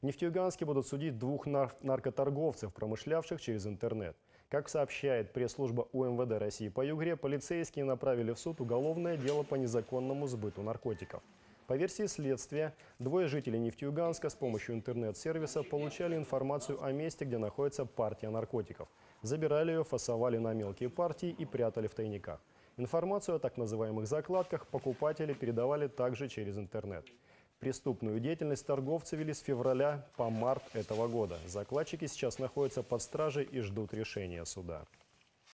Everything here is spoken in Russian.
В Нефтеюганске будут судить двух нар- наркоторговцев, промышлявших через интернет. Как сообщает пресс-служба УМВД России по Югре, полицейские направили в суд уголовное дело по незаконному сбыту наркотиков. По версии следствия, двое жителей Нефтеюганска с помощью интернет-сервиса получали информацию о месте, где находится партия наркотиков. Забирали ее, фасовали на мелкие партии и прятали в тайниках. Информацию о так называемых закладках покупатели передавали также через интернет. Преступную деятельность торговцы вели с февраля по март этого года. Закладчики сейчас находятся под стражей и ждут решения суда.